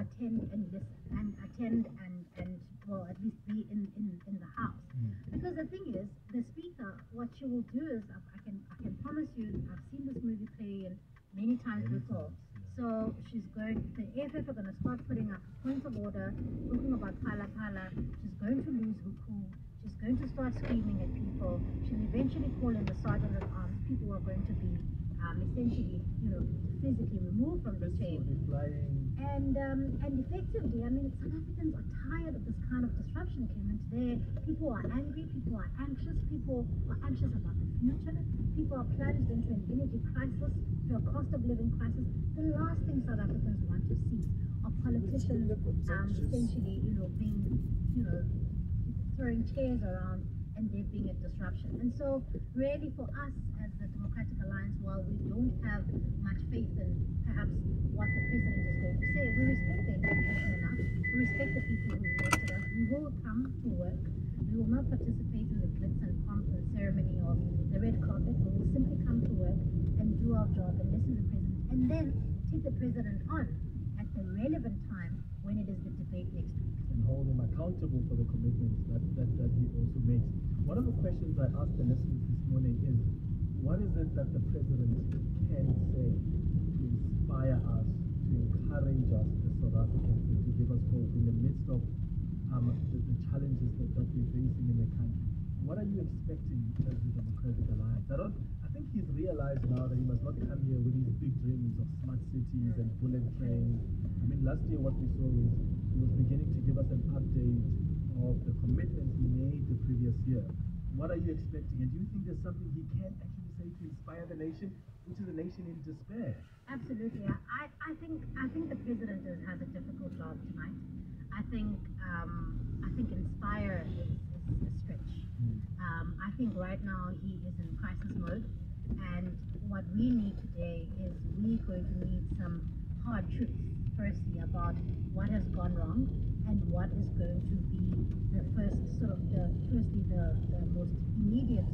attend and listen and attend and and well at least be in in, in the house. Hmm. Because the thing is, the speaker, what she will do is, I I can I can promise you, I've seen this movie play many times before. So she's going, the EFF are going to start putting up points of order, talking about Phala Phala. She's going to lose Huku. She's going to start screaming at people. She'll eventually call in the sergeant at arms. People are going to be um, essentially, you know, physically removed from the This chain. will be flying. And um, and effectively, I mean, South Africans are tired of this kind of disruption. And today, people are angry, people are anxious, people are anxious about the future. People are plunged into an energy crisis, to a cost of living crisis. The last thing South Africans want to see are politicians um, essentially, you know, being, you know, throwing chairs around and there being a disruption. And so, really, for us as the Democratic Alliance, while we don't have much faith in perhaps what the president is going to say, we respect the institution enough. We respect the people who elected us. We will come to work. We will not participate in the glitz and pomp and ceremony of the red carpet. We will simply come to work and do our job and listen to the president, and then take the president on at the relevant time when it is the debate next week. and hold him accountable for the commitments that, that, that he also makes. One of the questions I asked the listeners this morning is, what is it that the president can say to inspire us, to encourage us as South Africans, and to give us hope in the midst of um, the, the challenges that, that we're facing in the country? What are you expecting as the Democratic Alliance? I don't. I think he's realized now that he must not come here with these big dreams of smart cities and bullet trains. I mean, last year what we saw was he was beginning to give us an update of the commitments he made the previous year. What are you expecting? And do you think there's something he can actually say to inspire the nation, which is a nation in despair? Absolutely. I, I think I think the president is, has a difficult job tonight. I think um, I think inspire is, is a stretch. Um, I think right now he is in crisis mode, and what we need today is we're going to need some hard truths. Firstly, about what has gone wrong and what is going to be the first sort of the firstly the, the most immediate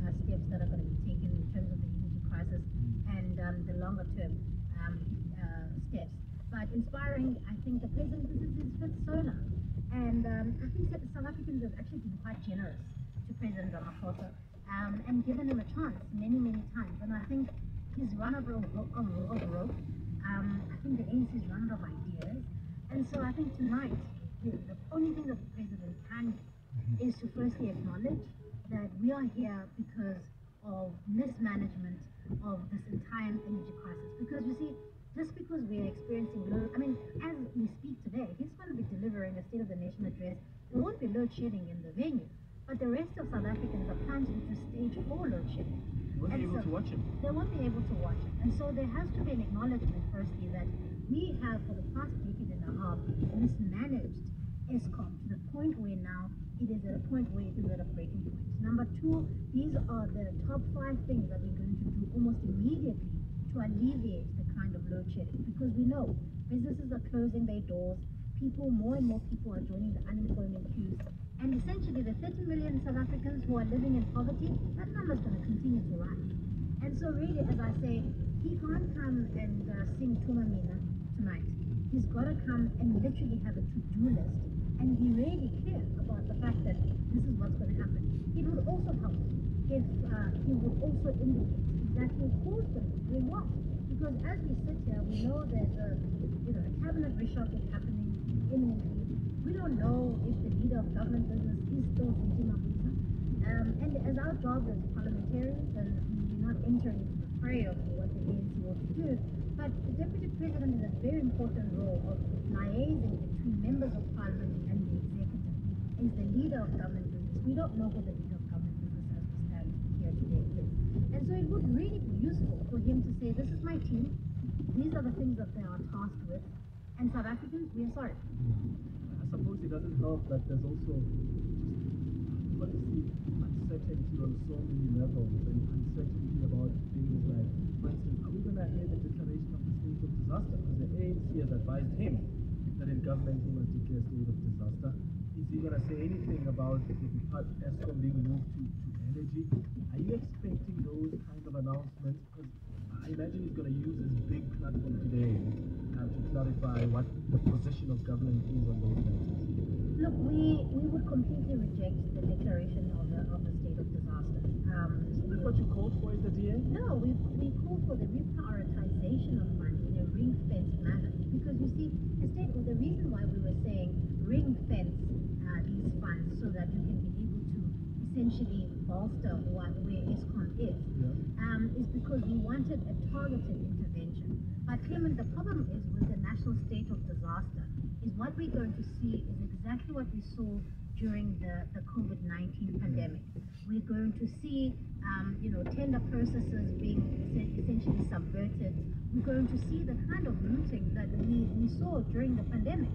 uh, steps that are going to be taken in terms of the energy crisis and um, the longer term um, uh, steps. But inspiring, I think the president this is his fifth SONA, and um, I think that the South Africans have actually been quite generous to President Ramaphosa um, and given him a chance many, many times. And I think he's run over of, of, of rope. Um, I think the ANC's run out of ideas. And so I think tonight, the, the only thing that the president can do is to firstly acknowledge that we are here because of mismanagement of this entire energy crisis. Because you see, just because we are experiencing load, I mean, as we speak today, he's going to be delivering a State of the Nation address. There won't be load shedding in the venue, but the rest of South Africans are plunged into stage four load shedding. You won't be able so- to watch him. they won't be able to watch it. And so there has to be an acknowledgement, firstly, that we have for the past decade and a half mismanaged Eskom to the point where now it is at a point where it is at a breaking point. Number two, these are the top five things that we're going to do almost immediately to alleviate the kind of load shedding because we know businesses are closing their doors, people, more and more people are joining the unemployment queues, and essentially the 30 million South Africans who are living in poverty, that number is going to continue to rise. And so really, as I say, he can't come and uh, sing Thuma Mina tonight. He's got to come and literally have a to-do list and be really clear about the fact that this is what's going to happen. It would also help if uh, he would also indicate exactly who's going to what. Because as we sit here, we know there's a, you know, a cabinet reshuffle happening imminently. We don't know if the leader of government business is still Mabuza. Um, and as our job as parliamentarians, and we're not entering into the fray of what the ANC wants to do, but the deputy president has a very important role of liaising between members of parliament and the executive. He's the leader of government business. We don't know who the leader of government business as we stand here today is. And so it would really be useful for him to say, this is my team, these are the things that they are tasked with, and South Africans, we are sorry. I suppose it doesn't help that there's also just policy uncertainty on so many levels and uncertainty about things like, for instance, are we going to hear the declaration of the state of disaster? Because the ANC has advised him that in government he must declare a state of disaster. Is he going to say anything about the Eskom being moved to, to energy? Are you expecting those kind of announcements? Because I imagine he's going to use his big platform today uh, to clarify what the position of government is on those matters. Look, we, we completely reject the declaration of a, of a state of disaster. Um, Isn't that what you called for as the DA? No, we, we call for the reprioritization of money in a ring fenced manner. Because you see, the state, the reason why we were saying ring fence uh, these funds so that you can be able to essentially bolster what, where Eskom is, Yeah. um, is because we wanted a targeted intervention. But Clement, the problem is state of disaster, is what we're going to see is exactly what we saw during the, the COVID-19 pandemic. We're going to see, um, you know, tender processes being essentially subverted. We're going to see the kind of looting that we, we saw during the pandemic.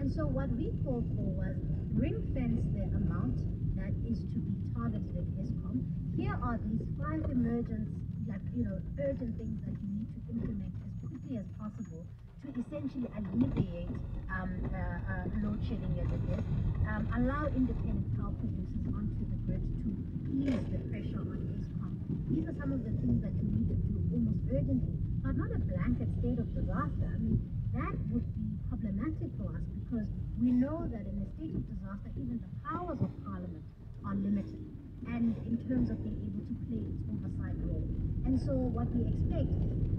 And so what we called for was ring fence the amount that is to be targeted at Eskom. Here are these five emergent, like, you know, urgent things that you need to implement as quickly as possible essentially alleviate um, uh, uh, load shedding as it is, um, allow independent power producers onto the grid to ease the pressure on Eskom. These are some of the things that you need to do almost urgently, but not a blanket state of disaster. I mean, that would be problematic for us because we know that in a state of disaster, even the powers of parliament are limited and in terms of being able to play its oversight role. And so what we expect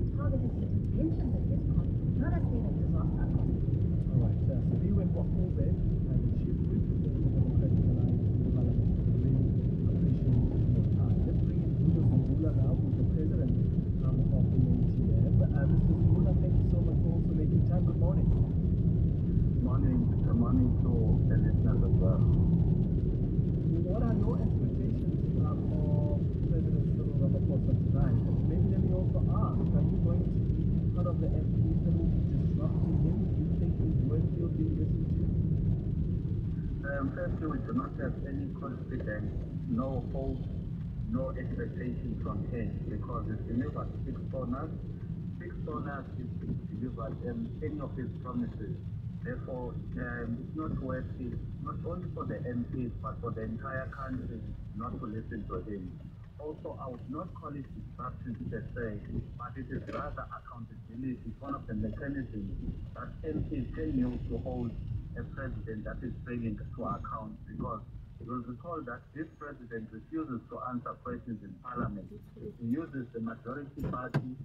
is targeted interventions at Eskom, not a state of disaster across the board. All right. Uh, so we went for Kobe and the chief whip for the Democratic Alliance in Really appreciate your time. Let's bring in Vuyo Zungula now, the president of the ATM. Mr. Zubula, thank you so much for also making time. Good morning. Morning, good morning to the listeners as well. What are your expectations um, for President Cyril Ramaphosa tonight? And maybe let me also ask, are you going to be part of the MPs that will be disrupting him? Do you think his words will be listened to? Um, firstly, we do not have any confidence, no hope, no expectation from him because he's delivered six donors. Six donors is delivered um, any of his promises. Therefore, um, it's not worth it, not only for the MPs, but for the entire country not to listen to him. Also, I would not call it disruption per se, but it is rather accountability. One of the mechanisms that MPs can use to hold a president that is failing to account because you will recall that this president refuses to answer questions in parliament. He uses the majority party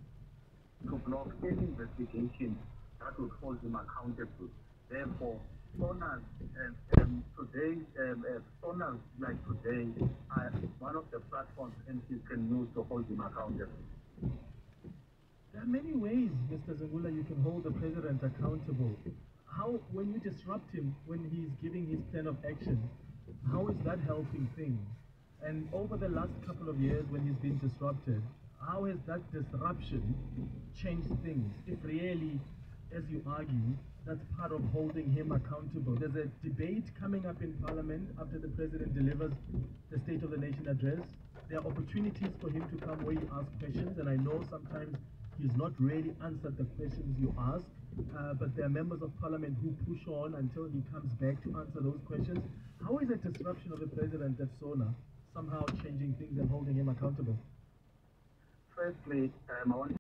to block any investigation that would hold him accountable. Therefore, SONAs um, um, today, um, uh, SONAs like today are one of the platforms MPs can use to hold him accountable. There are many ways, Mr. Zungula, you can hold the president accountable. How, when you disrupt him, when he's giving his plan of action, how is that helping things? And over the last couple of years, when he's been disrupted, how has that disruption changed things? If really, as you argue, that's part of holding him accountable. There's a debate coming up in Parliament after the president delivers the State of the Nation address. There are opportunities for him to come where you ask questions, and I know sometimes he's not really answered the questions you ask, uh, but there are members of Parliament who push on until he comes back to answer those questions. How is a disruption of the president at somehow changing things and holding him accountable? Firstly, um, I want